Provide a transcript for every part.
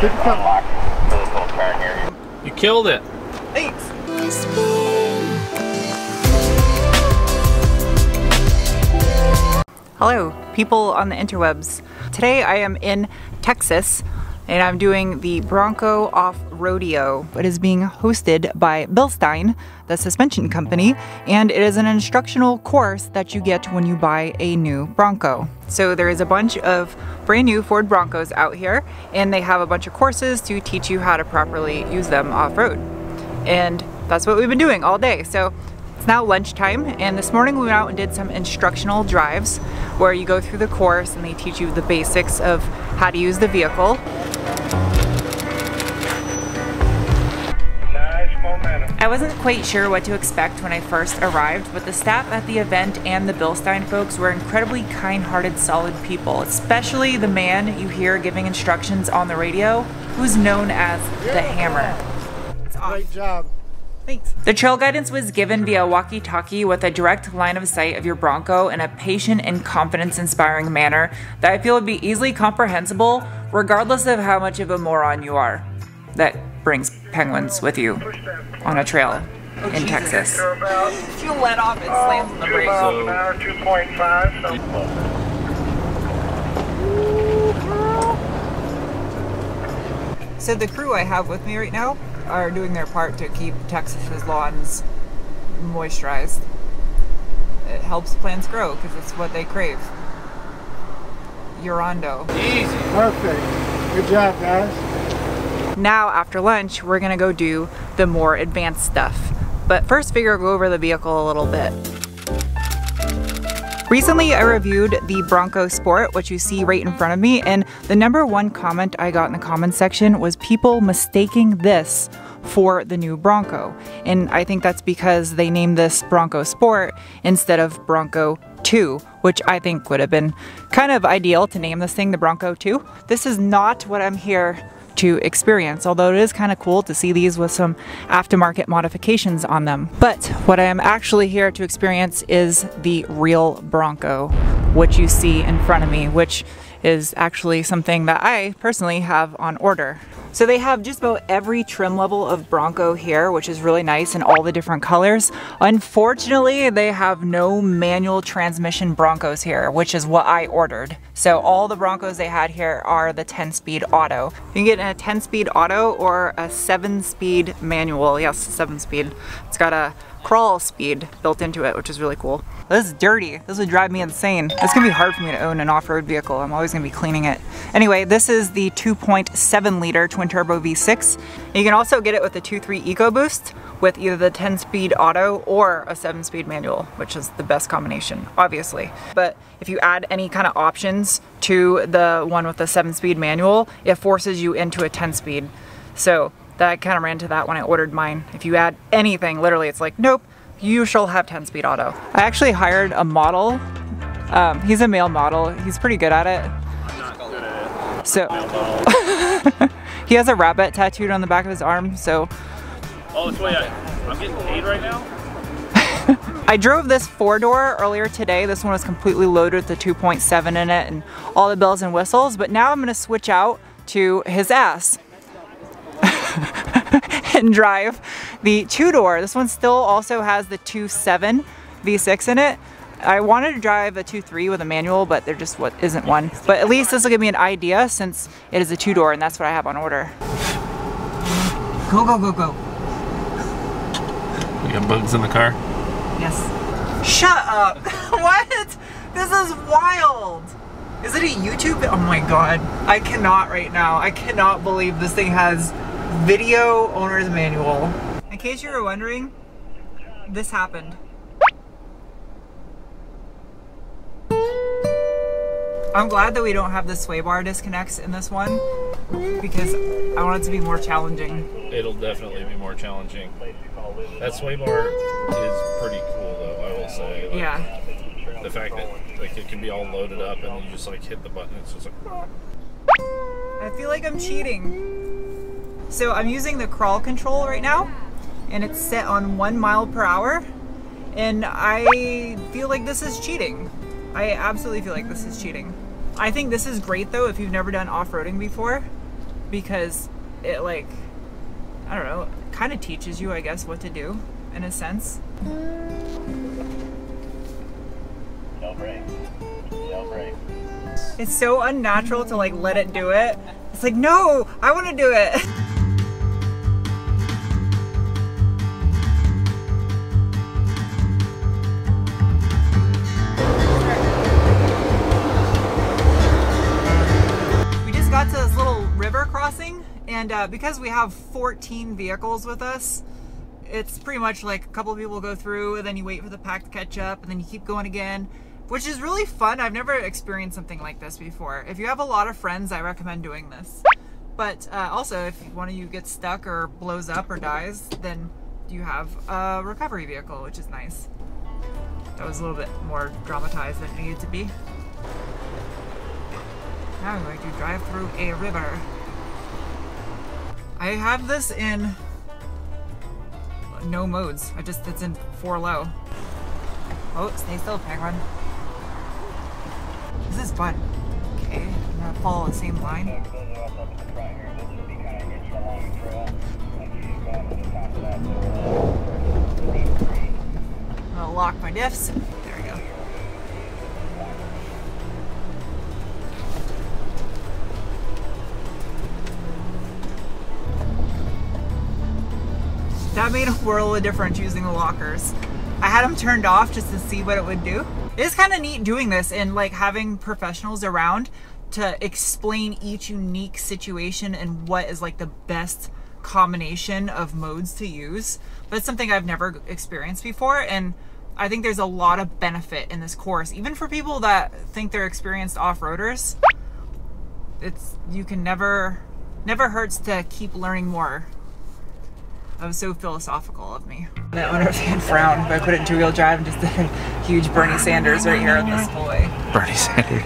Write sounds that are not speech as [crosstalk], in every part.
Keep it coming. You killed it. Thanks. Hello, people on the interwebs. Today I am in Texas and I'm doing the Bronco Off Rodeo. It is being hosted by Bilstein, the suspension company, and it is an instructional course that you get when you buy a new Bronco. So there is a bunch of brand new Ford Broncos out here, and they have a bunch of courses to teach you how to properly use them off-road. And that's what we've been doing all day. So it's now lunchtime, and this morning we went out and did some instructional drives where you go through the course and they teach you the basics of how to use the vehicle. I wasn't quite sure what to expect when I first arrived, but the staff at the event and the Bilstein folks were incredibly kind-hearted, solid people, especially the man you hear giving instructions on the radio, who's known as the Hammer. Great job. Thanks. The trail guidance was given via walkie-talkie with a direct line of sight of your Bronco in a patient and confidence-inspiring manner that I feel would be easily comprehensible regardless of how much of a moron you are. That brings penguins with you on a trail oh, in Jesus. Texas. If you let off, it slams the brakes. So, hour, 2.5. So. so the crew I have with me right now are doing their part to keep Texas's lawns moisturized. It helps plants grow because it's what they crave. Urondo. Easy. Perfect. Good job, guys. Now, after lunch, we're gonna go do the more advanced stuff. But first, figure I'll go over the vehicle a little bit. Recently, I reviewed the Bronco Sport, which you see right in front of me, and the number one comment I got in the comments section was people mistaking this for the new Bronco. And I think that's because they named this Bronco Sport instead of Bronco 2, which I think would have been kind of ideal to name this thing the Bronco 2. This is not what I'm here to experience, although it is kind of cool to see these with some aftermarket modifications on them. But what I am actually here to experience is the real Bronco, which you see in front of me, which is actually something that I personally have on order. So they have just about every trim level of Bronco here, which is really nice in all the different colors. Unfortunately, they have no manual transmission Broncos here, which is what I ordered. So all the Broncos they had here are the 10-speed auto. You can get a 10-speed auto or a 7-speed manual. Yes, 7-speed. It's got a crawl speed built into it, which is really cool. This is dirty. This would drive me insane. It's gonna be hard for me to own an off-road vehicle. I'm always gonna be cleaning it. Anyway, this is the 2.7 liter twin turbo V6. You can also get it with the 2.3 EcoBoost with either the 10 speed auto or a 7 speed manual, which is the best combination, obviously. But if you add any kind of options to the one with the 7 speed manual, it forces you into a 10 speed. So that I kind of ran into that when I ordered mine. If you add anything, literally it's like, nope, you shall have 10 speed auto. I actually hired a model. Um, he's a male model. He's pretty good at it. Not good at it. So [laughs] he has a rabbit tattooed on the back of his arm. So. Oh, this way I, I'm getting paid right now. [laughs] I drove this four door earlier today. This one was completely loaded with the 2.7 in it and all the bells and whistles. But now I'm gonna switch out to his ass. And drive the two-door. This one still also has the 2.7 V6 in it. I wanted to drive a 2.3 with a manual, but there just what isn't one. But at least this will give me an idea since it is a two-door and that's what I have on order. Go, go, go, go. We got bugs in the car? Yes. Shut up! [laughs] what? This is wild! Is it a YouTube? Oh my god. I cannot right now. I cannot believe this thing has video owner's manual. In case you were wondering, this happened. I'm glad that we don't have the sway bar disconnects in this one because I want it to be more challenging. It'll definitely be more challenging. That sway bar is pretty cool though, I will say. Like, yeah. The fact that like it can be all loaded up and you just like hit the button, it's just like I feel like I'm cheating. So I'm using the crawl control right now and it's set on one mile per hour and I feel like this is cheating. I absolutely feel like this is cheating. I think this is great though if you've never done off-roading before because it like I don't know, kind of teaches you, I guess, what to do in a sense. No break. No break. It's so unnatural to like let it do it. It's like, no, I want to do it. [laughs] and uh, because we have 14 vehicles with us, it's pretty much like a couple people go through, and then you wait for the pack to catch up, and then you keep going again, which is really fun. I've never experienced something like this before. If you have a lot of friends, I recommend doing this. But uh, also, if one of you gets stuck or blows up or dies, then you have a recovery vehicle, which is nice. That was a little bit more dramatized than it needed to be. Now I'm going to drive through a river. I have this in no modes. I just it's in four low. Oh, stay still, penguin. This is fun. Okay, I'm gonna follow the same line. I'm gonna lock my diffs. That made a world of difference using the lockers. I had them turned off just to see what it would do. It's kind of neat doing this and like having professionals around to explain each unique situation and what is like the best combination of modes to use. But it's something I've never experienced before and I think there's a lot of benefit in this course, even for people that think they're experienced off-roaders. It's you can never never hurts to keep learning more. That was so philosophical of me. That owner fan frowned, but I put it in two-wheel drive and just did a huge Bernie Sanders right here on this boy. Bernie Sanders.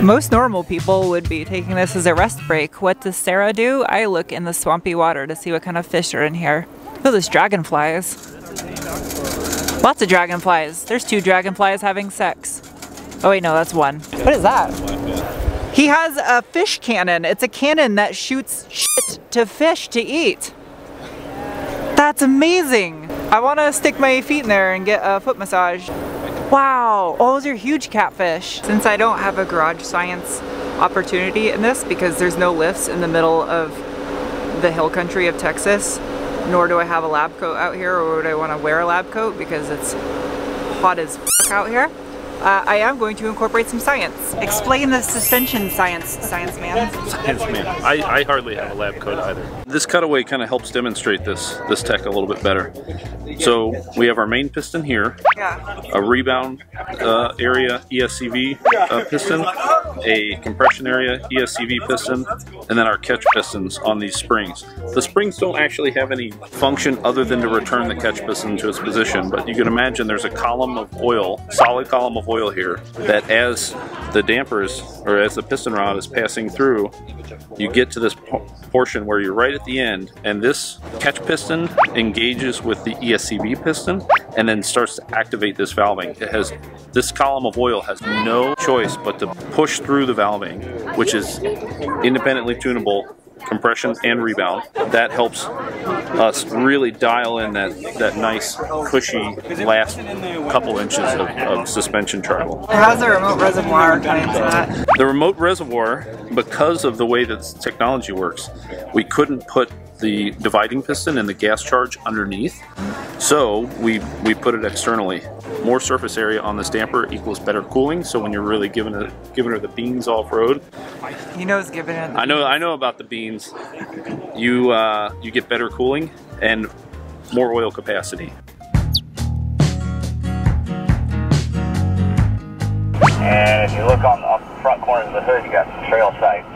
[laughs] Most normal people would be taking this as a rest break. What does Sarah do? I look in the swampy water to see what kind of fish are in here. Oh, there's dragonflies. Lots of dragonflies. There's two dragonflies having sex. Oh wait, no, that's one. What is that? He has a fish cannon. It's a cannon that shoots shit to fish to eat. That's amazing. I want to stick my feet in there and get a foot massage. Wow, oh, those are huge catfish. Since I don't have a garage science opportunity in this because there's no lifts in the middle of the hill country of Texas, nor do I have a lab coat out here or would I want to wear a lab coat because it's hot as out here. Uh, I am going to incorporate some science. Explain the suspension science, science man. Yes, ma'am. I, I hardly have a lab coat either. This cutaway kind of helps demonstrate this this tech a little bit better. So we have our main piston here, Yeah. a rebound uh, area ESCV uh, piston, a compression area ESCV piston, and then our catch pistons on these springs. The springs don't actually have any function other than to return the catch piston to its position, but you can imagine there's a column of oil, solid column of oil here, that as the dampers or as the piston rod is passing through, you get to this po- portion where you're right at the end, and this catch piston engages with the ESCV piston and then starts to activate this valving. It has this column of oil has no choice but to push through the valving, which is independently tunable compression and rebound. That helps us really dial in that, that nice cushy last couple inches of, of suspension travel. How's the remote reservoir into that? The remote reservoir, because of the way that this technology works, we couldn't put the dividing piston and the gas charge underneath. So we, we put it externally. More surface area on this damper equals better cooling. So when you're really giving it giving her the beans off road, He knows giving it. I know I know about the beans. You uh, you get better cooling and more oil capacity. And if you look on, on the front corners of the hood, you got some trail sights.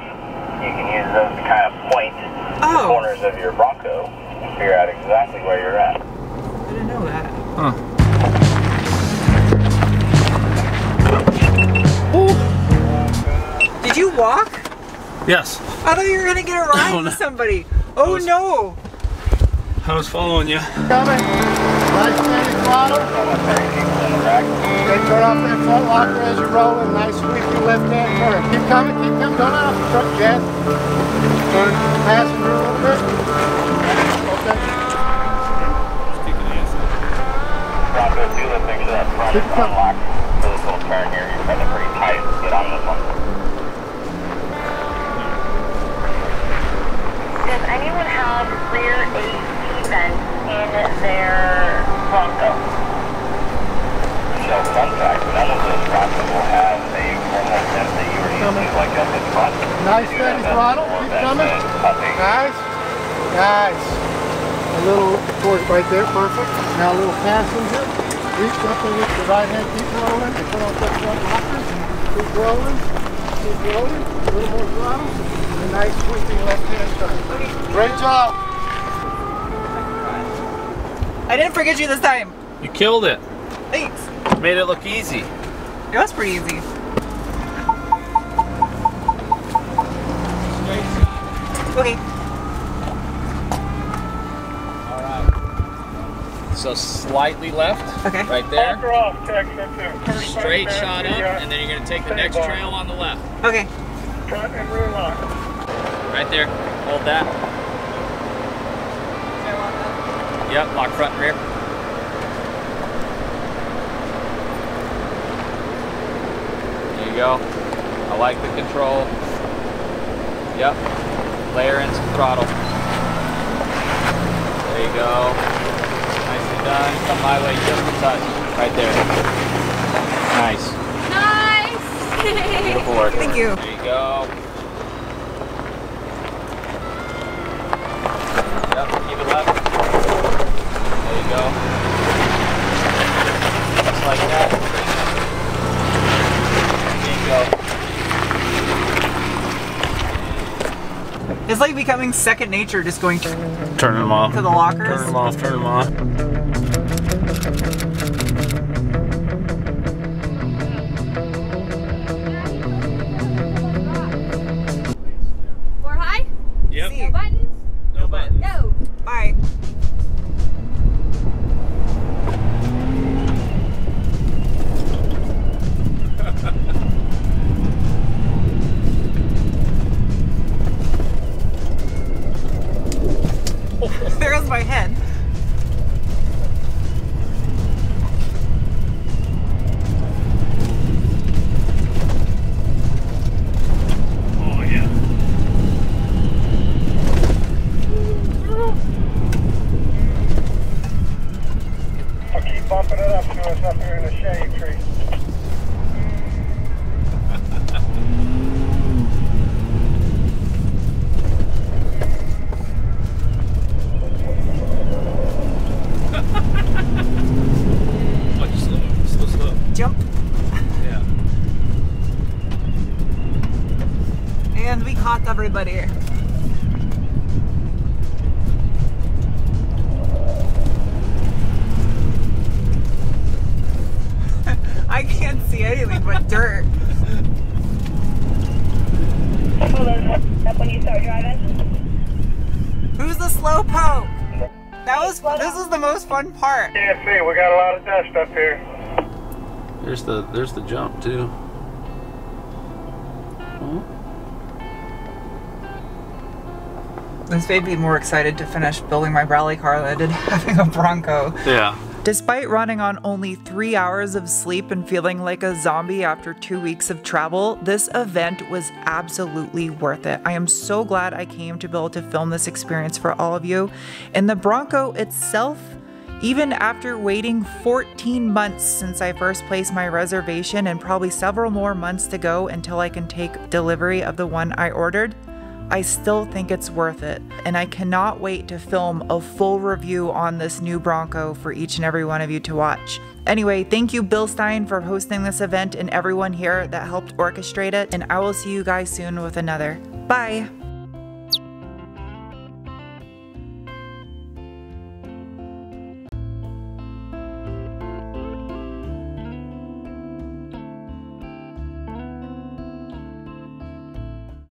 You can use those to kind of point the Oh, corners of your Bronco and figure out exactly where you're at. I didn't know that. Huh. Did you walk? Yes, I thought you were gonna get a [laughs] oh, ride Oh, no. with somebody. Oh was- no! I was following you. Coming. Nice throttle. Okay, turn off that front locker as you're rolling. Nice sweepy left hand turn. Keep coming, keep coming. Don't let off the truck, Jazz. Turn passenger a little bit. Okay. Bronco 2, let's make sure that front Keep for this little turn here. You're running pretty tight. Get on this one. Does anyone have rear AC vents in their Bronco? So, fun fact, none of those Broncos will have a formal vent that you were using like up in front. Nice They do steady throttle. Keep coming. than up a- Nice. Nice. A little forward right there, perfect. Now a little passenger. Reach up and with the right hand, keep rolling. And turn off that front locker. Keep rolling. Keep rolling. A little more throttle. A nice sweeping left hand turn. Great job. I didn't forget you this time. You killed it. Thanks. Made it look easy. It was pretty easy. Okay. Alright. So slightly left, Okay. right there. off, Texas. Straight shot up, and then you're gonna take the next trail on the left. Okay. Front and rear lock. Right there. Hold that. Yep, lock front and rear. There you go. I like the control. Yep. Layer in some throttle. There you go. Nicely done. Come my way just a touch. Right there. Nice. Nice! Beautiful work. Thank you. There you go. Yep, keep it left. There you go. Just like that. It's like becoming second nature just going to Turn them off. to the lockers. Turn them off. Turn them off. My head. Oh bumping it up to us up here in the shade tree. See anything but dirt. Up when you start driving? Who's the slow poke? That was this is the most fun part. Can't see, we got a lot of dust up here. There's the there's the jump too. This made me more excited to finish building my rally car than I did [laughs] having a Bronco. Yeah. Despite running on only three hours of sleep and feeling like a zombie after two weeks of travel, this event was absolutely worth it. I am so glad I came to be able to film this experience for all of you. And the Bronco itself, even after waiting 14 months since I first placed my reservation and probably several more months to go until I can take delivery of the one I ordered, I still think it's worth it, and I cannot wait to film a full review on this new Bronco for each and every one of you to watch. Anyway, thank you, Bilstein, for hosting this event and everyone here that helped orchestrate it, and I will see you guys soon with another. Bye!